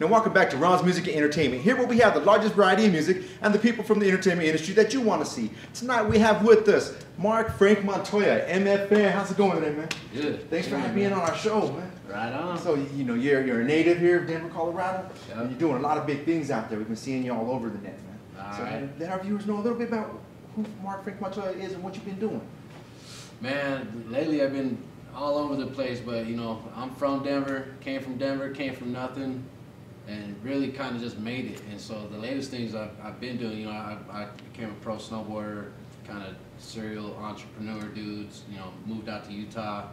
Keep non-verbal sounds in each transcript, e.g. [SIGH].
Now, welcome back to Ron's Music and Entertainment. Here, where we have the largest variety of music and the people from the entertainment industry that you want to see. Tonight, we have with us Marc Frank Montoya, MFM. How's it going today, man? Good. Thanks for having me in on our show, man. Right on. So, you know, you're, you're a native here of Denver, Colorado, Yeah. and you're doing a lot of big things out there. We've been seeing you all over the net, man. All so, right. let our viewers know a little bit about who Marc Frank Montoya is and what you've been doing. Man, lately I've been all over the place, but you know, I'm from Denver, came from Denver, came from nothing, and really kind of just made it. And so the latest things I've, I've been doing, you know, I, I became a pro snowboarder, kind of serial entrepreneur dudes, you know, moved out to Utah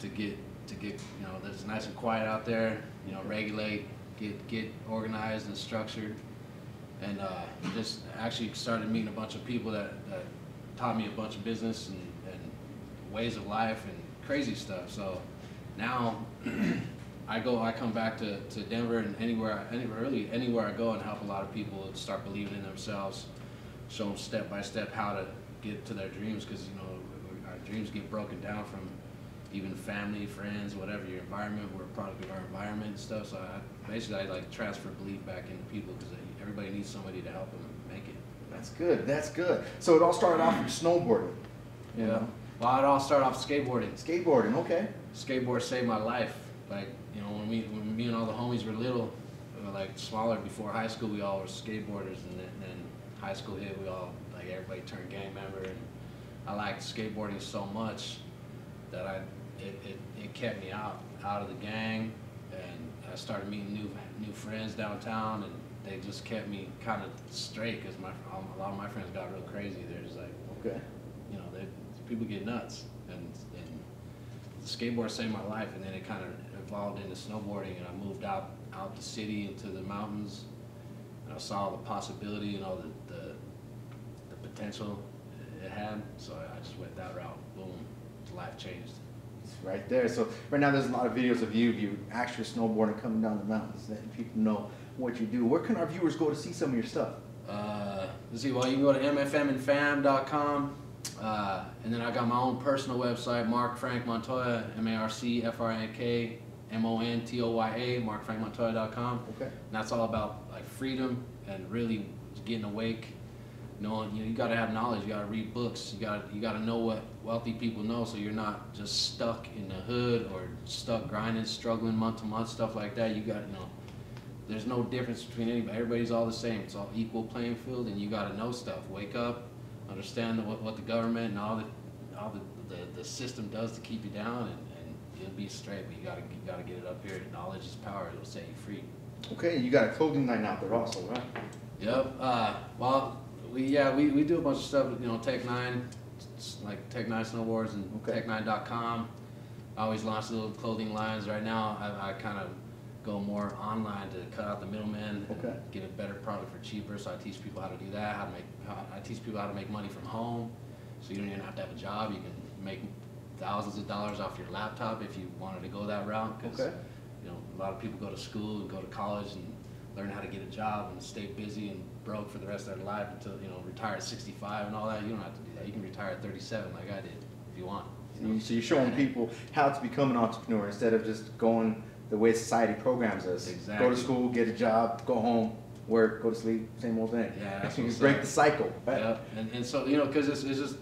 to get, to get, you know, that's nice and quiet out there, you know, regulate, get, get organized and structured. and uh, just actually started meeting a bunch of people that, that taught me a bunch of business and, and ways of life and crazy stuff. So now [CLEARS THROAT] I go, I come back to, to Denver and anywhere, anywhere really anywhere I go and help a lot of people start believing in themselves, show them step by step how to get to their dreams because you know our dreams get broken down from even family, friends, whatever your environment. We're a product of our environment and stuff. So I, basically, I like transfer belief back into people because everybody needs somebody to help them make it. That's good. That's good. So it all started off from snowboarding. You know? Well, it all started off skateboarding. Skateboarding, okay. Skateboard saved my life. Like you know, when we when me and all the homies were little, we were like smaller before high school, we all were skateboarders, and then, then high school hit, we all like everybody turned gang member, and I liked skateboarding so much that I it, it, it kept me out out of the gang, and I started meeting new new friends downtown, and they just kept me kind of straight because my a lot of my friends got real crazy. They're just like, Okay. you know, they, people get nuts, and and skateboard saved my life, and then it kind of evolved into snowboarding, and I moved out out the city into the mountains, and I saw the possibility and all the the, the potential it had, so I just went that route. Boom, life changed. It's right there. So right now there's a lot of videos of you, you actually snowboarding coming down the mountains, letting people know what you do. Where can our viewers go to see some of your stuff? Uh, let's see. Well, you can go to mfmandfam.com, uh, and then I got my own personal website, Marc Frank Montoya, M A R C F R A N K M O N T O Y A, marcfrankmontoya.com. Okay. And that's all about like freedom and really getting awake. Knowing you, know, you got to have knowledge. You got to read books. You got you got to know what wealthy people know, so you're not just stuck in the hood or stuck grinding, struggling month to month, stuff like that. You got you know there's no difference between anybody. Everybody's all the same. It's all equal playing field, and you got to know stuff. Wake up, understand what, what the government and all the all the, the, the system does to keep you down, and, and you'll be straight. But you got to you got to get it up here. Knowledge is power. It'll set you free. Okay, you got a clothing line out there also, right? Yep. Uh, well, we yeah we, we do a bunch of stuff. You know, Tech Nine, like Tech Nine Snowboards and Okay. Tech9.com. I always launch little clothing lines. Right now, I, I kind of go more online to cut out the middleman and Okay. get a better product for cheaper. So I teach people how to do that. How to make how, I teach people how to make money from home. So you don't even have to have a job. You can make thousands of dollars off your laptop if you wanted to go that route. 'cause, Okay. You know, a lot of people go to school and go to college and learn how to get a job and stay busy and broke for the rest of their life until you know retire at 65 and all that. You don't have to do that. You can retire at 37 like I did if you want. You- So you're showing people how to become an entrepreneur instead of just going the way society programs us. Go to school, get a job, go home, work, go to sleep, same old thing. Yeah, [LAUGHS] that's you break the cycle. right? Yeah, and, and so you know, because it's, it's just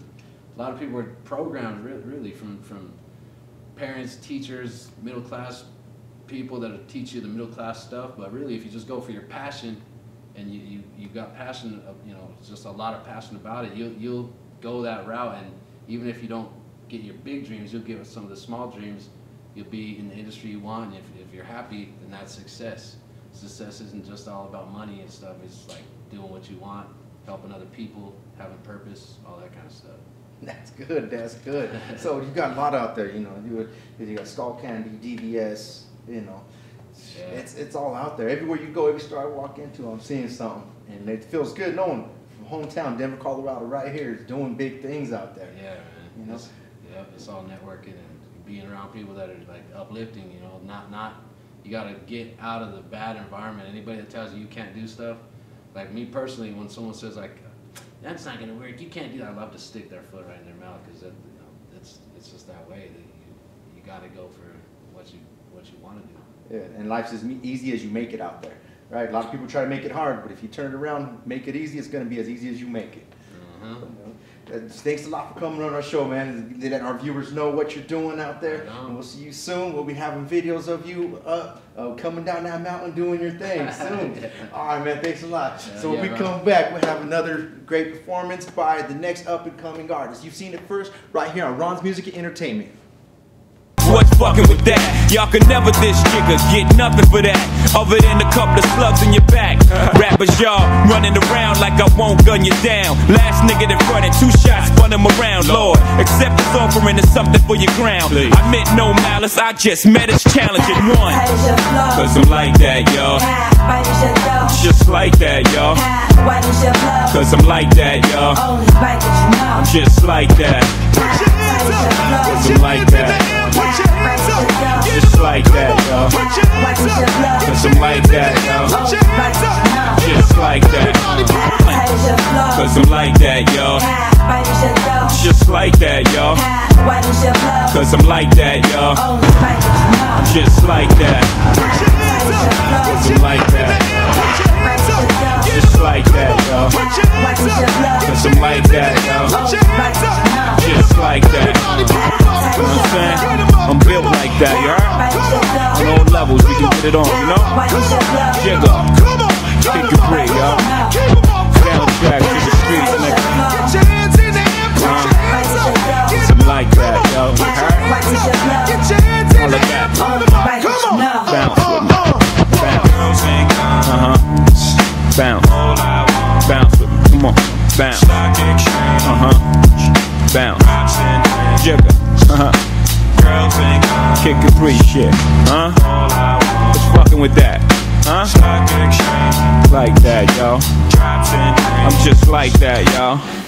a lot of people are programmed really, really from from parents, teachers, middle class people that teach you the middle class stuff. But really, if you just go for your passion, and you you you got passion, you know, just a lot of passion about it, you'll you'll go that route. And even if you don't get your big dreams, you'll get some of the small dreams. You'll be in the industry you want. And if if you're happy, then that's success. Success isn't just all about money and stuff. It's like doing what you want, helping other people, having purpose, all that kind of stuff. [LAUGHS] That's good. That's good. so you got a lot out there. You know, you you got Skullcandy, DVS. You know, Yeah. it's it's all out there. Everywhere you go, every store I walk into, I'm seeing something, and it feels good knowing from hometown Denver, Colorado, right here is doing big things out there. Yeah, man. You know? It's, yeah, it's all networking and being around people that are like uplifting. You know, not not. You got to get out of the bad environment. Anybody that tells you you can't do stuff, like me personally, when someone says like, "That's not gonna work," you can't do that. I love to stick their foot right in their mouth because you know, it's it's just that way. That you you got to go for what you what you want to do. Yeah, and life's as easy as you make it out there, right? A lot of people try to make it hard, but if you turn it around, make it easy, it's going to be as easy as you make it. Uh-huh. Uh, thanks a lot for coming on our show, man. Let our viewers know what you're doing out there. And we'll see you soon. We'll be having videos of you uh, uh, coming down that mountain doing your thing [LAUGHS] soon. Yeah. All right, man. Thanks a lot. Yeah, so when yeah, we man. come back, we'll have another great performance by the next up and coming artist. You've seen it first right here on Ron's Music and Entertainment. What's fucking with that? Y'all can never this jigger, get nothing for that. Other than a couple of slugs in your back. [LAUGHS] Rappers, y'all running around like I won't gun you down. Last nigga that running, two shots, spun him around. Lord, accept this offering is something for your ground. I meant no malice, I just met his challenge and won. How does your flow? Cause I'm like that, y'all. Why does your dough? Just like that, y'all. Why does your flow? Cause I'm like that, y'all. Only bite that you know. Just like that. Why does? Cause I'm like that. Why does? Just like that, y'all. Why does your flow? Cause I'm like that, y'all. Cause I'm like that, y'all. Why does your dough? Just like that, y'all. Why does your flow? Cause I'm like that, y'all. Only bite that you know. Just like that. How does your flow? Cause I'm like that. Why does your dough? Just like that, y'all. Why does your flow? Cause I'm like that, y'all. Only bite that you know. Just like that. You know what I'm saying? I'm built like that, you heard? Why does your dough? On all levels, we do get it on, you know? Why does your flow? Jigger. Kick your break, Jigger. Uh huh. Kick and breathe shit. Huh? What's fucking with that? Huh? Like that, yo. I'm just like that, y'all.